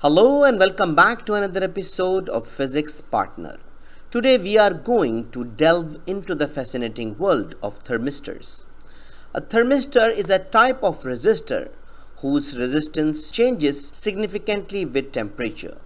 Hello and welcome back to another episode of Physics Partner. Today we are going to delve into the fascinating world of thermistors. A thermistor is a type of resistor whose resistance changes significantly with temperature.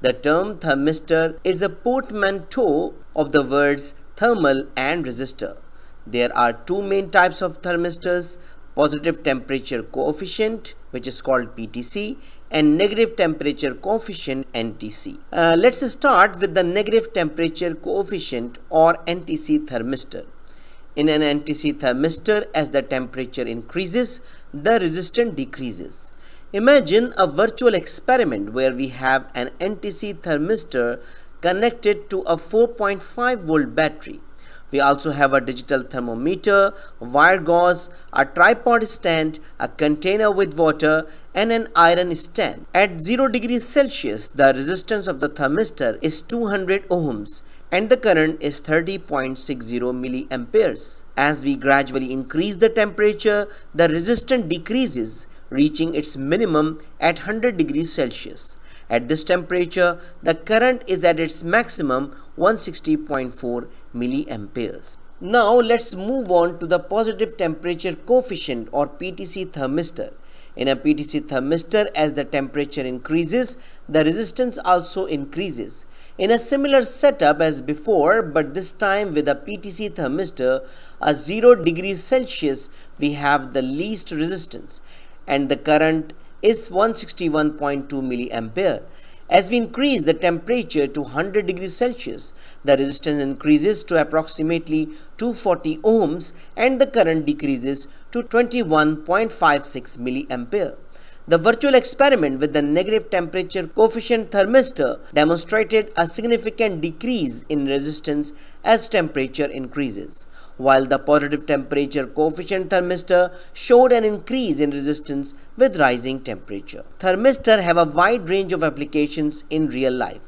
The term thermistor is a portmanteau of the words thermal and resistor. There are two main types of thermistors, positive temperature coefficient which is called PTC and negative temperature coefficient NTC. Uh, let's start with the negative temperature coefficient or NTC thermistor. In an NTC thermistor as the temperature increases the resistance decreases. Imagine a virtual experiment where we have an NTC thermistor connected to a 4.5 volt battery. We also have a digital thermometer, wire gauze, a tripod stand, a container with water and an iron stand. At 0 degrees Celsius, the resistance of the thermistor is 200 ohms and the current is 30.60 milliamperes. As we gradually increase the temperature, the resistance decreases, reaching its minimum at 100 degrees Celsius. At this temperature, the current is at its maximum 160.4 milliamperes. Now let's move on to the positive temperature coefficient or PTC thermistor. In a PTC thermistor, as the temperature increases, the resistance also increases. In a similar setup as before, but this time with a PTC thermistor, a 0 degrees Celsius, we have the least resistance and the current is 161.2 milliampere. As we increase the temperature to 100 degrees Celsius, the resistance increases to approximately 240 ohms and the current decreases to 21.56 milliampere. The virtual experiment with the negative temperature coefficient thermistor demonstrated a significant decrease in resistance as temperature increases while the positive temperature coefficient thermistor showed an increase in resistance with rising temperature. Thermistor have a wide range of applications in real life.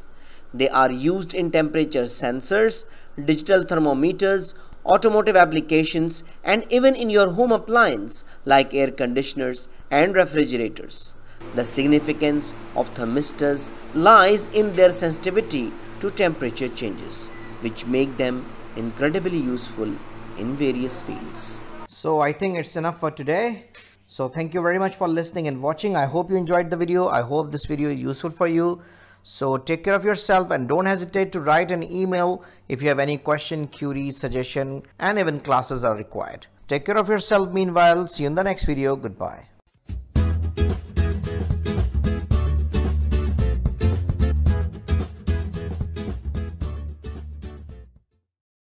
They are used in temperature sensors, digital thermometers, automotive applications, and even in your home appliance like air conditioners and refrigerators. The significance of thermistors lies in their sensitivity to temperature changes, which make them incredibly useful in various fields. So I think it's enough for today. So thank you very much for listening and watching. I hope you enjoyed the video. I hope this video is useful for you. So take care of yourself and don't hesitate to write an email if you have any question, query, suggestion and even classes are required. Take care of yourself meanwhile. See you in the next video. Goodbye.